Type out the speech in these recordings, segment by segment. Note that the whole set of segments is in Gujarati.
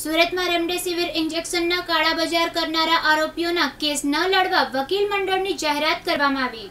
સુરતમાં રેમડેસિવિર ઇન્જેક્શનના કાળા બજાર કરનારા આરોપીઓના કેસ ન લડવા વકીલ મંડળની જાહેરાત કરવામાં આવી.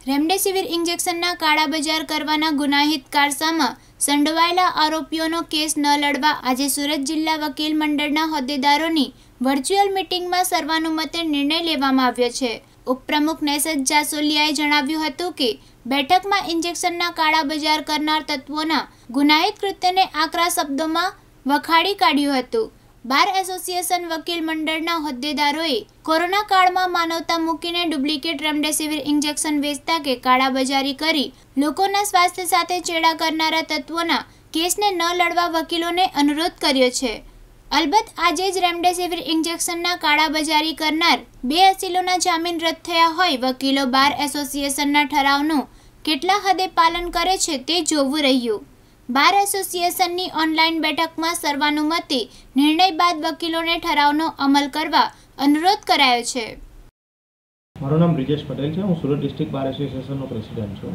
રેમડેસિવિર ઇન્જેક્શનના કાળા બજાર કરવાના ગુનાહિત કારસામાં સંડોવાયેલા આરોપીઓનો કેસ ન લડવા આજે સુરત જિલ્લા વકીલ મંડળના હોદ્દેદારોની વર્ચ્યુઅલ મિટિંગમાં સર્વાનુમતે નિર્ણય લેવામાં આવ્યો છે. ઉપપ્રમુખ નેસદ જાસોલિયાએ જણાવ્યું હતું કે, બેઠકમાં ઇન્જેક્શનના કાળા બજાર કરનાર તત્વોના ગુનાહિત કૃત્યને આકરા શબ્દોમાં વખાડી કાઢ્યું હતું. બાર એસોસિએશન વકીલ મંડળના હોદ્દેદારોએ કોરોના કાળમાં માનવતા મૂકીને ડુપ્લિકેટ રેમડેસિવિર ઇન્જેક્શન વેચતા કે કાળાબજારી કરી લોકોના સ્વાસ્થ્ય સાથે ચેડા કરનારા તત્વોના કેસને ન લડવા વકીલોને અનુરોધ કર્યો છે. અલબત્ત, આજે જ રેમડેસિવિર ઇન્જેક્શનના કાળાબજારી કરનાર બે અસીલોના જામીન રદ થયા હોય વકીલો બાર એસોસિએશનના ઠરાવનું કેટલા હદે પાલન કરે છે તે જોવું રહ્યું. બાર એસોસિએશનની ઓનલાઈન બેઠકમાં સર્વાનુમતે નિર્ણય બાદ વકીલોને ઠરાવનો અમલ કરવા અનુરોધ કરાયો છે. મારું નામ બ્રિજેશ પટેલ છે. હું સુરત ડિસ્ટ્રિક્ટ બાર એસોસિએશનનો પ્રેસિડેન્ટ છું.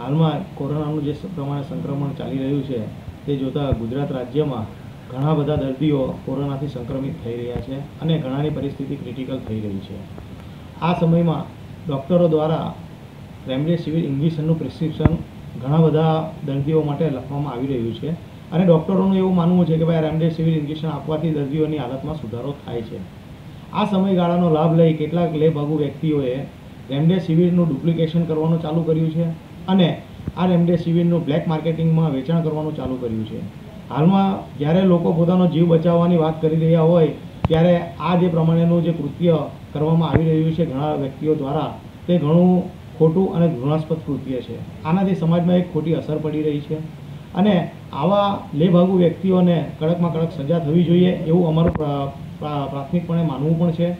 હાલમાં કોરોનાનું જે પ્રમાણે સંક્રમણ ચાલી રહ્યું છે, તે જોતાં ગુજરાત રાજ્યમાં ઘણા બધા દર્દીઓ કોરોનાથી સંક્રમિત થઈ રહ્યા છે અને ઘણાની પરિસ્થિતિ ક્રિટિકલ થઈ રહી છે. આ સમયમાં ડૉક્ટરો દ્વારા રેમડેસિવિર ઇન્જેક્શનનું પ્રિસ્ક્રિપ્શન ઘણા બધા દર્દીઓ માટે લખવામાં આવી રહ્યું છે. અને ડૉક્ટરોનું એવું માનવું છે કે ભાઈ રેમડેસિવિર ઇન્જેક્શન આપવાથી દર્દીઓની હાલતમાં સુધારો થાય છે. આ સમયગાળાનો લાભ લઈ કેટલાક લેભાગુ વ્યક્તિઓએ રેમડેસિવિરનું ડુપ્લિકેશન કરવાનું ચાલુ કર્યું છે અને આ રેમડેસિવિરનું બ્લેક માર્કેટિંગમાં વેચાણ કરવાનું ચાલુ કર્યું છે. હાલમાં જ્યારે લોકો પોતાનો જીવ બચાવવાની વાત કરી રહ્યા હોય, ત્યારે આ જે પ્રમાણેનું જે કૃત્ય કરવામાં આવી રહ્યું છે ઘણા વ્યક્તિઓ દ્વારા, તે ઘણું ખોટું અને ઘૃણાસ્પદ કૃત્ય છે. આનાથી સમાજમાં એક ખોટી અસર પડી રહી છે. અને આવા લેભાગુ વ્યક્તિઓને કડકમાં કડક સજા થવી જોઈએ એવું અમારું પ્રા- પ્રા- પ્રાથમિકપણે માનવું પણ છે.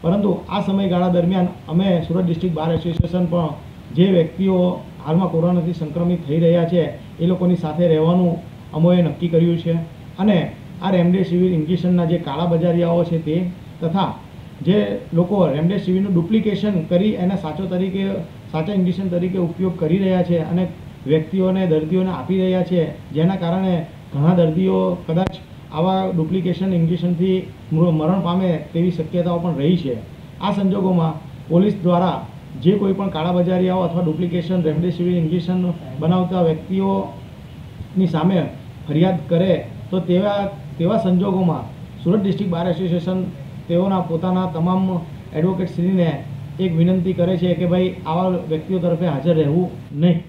પરંતુ આ સમયગાળા દરમિયાન અમે સુરત ડિસ્ટ્રિક્ટ બાર એસોસિએશન પણ જે વ્યક્તિઓ હાલમાં કોરોનાથી સંક્રમિત થઈ રહ્યા છે, એ લોકોની સાથે રહેવાનું અમોએ નક્કી કર્યું છે. અને આ રેમડેસિવિર ઇન્જેક્શનના જે કાળા બજારિયાઓ છે તે તથા જે લોકો રેમડેસિવિરનું ડુપ્લિકેશન કરી એને સાચો તરીકે, સાચા ઇન્જેક્શન તરીકે ઉપયોગ કરી રહ્યા છે અને વ્યક્તિઓને, દર્દીઓને આપી રહ્યા છે. જેના કારણે ઘણા દર્દીઓ કદાચ આવા ડુપ્લિકેશન ઇન્જેક્શનથી મરણ પામે તેવી શક્યતાઓ પણ રહી છે. આ સંજોગોમાં પોલીસ દ્વારા જે કોઈ પણ કાળાબજારીયાઓ અથવા ડુપ્લિકેશન, રેમડેસિવિર ઇન્જેક્શન બનાવતા વ્યક્તિઓની સામે ફરિયાદ કરે, તો તેવા તેવા સંજોગોમાં સુરત ડિસ્ટ્રિક્ટ બાર એસોસિએશન તેઓના પોતાના તમામ એડવોકેટશ્રીને એક વિનંતી કરે છે કે ભાઈ આવા વ્યક્તિઓ તરફે હાજર રહેવું નહીં.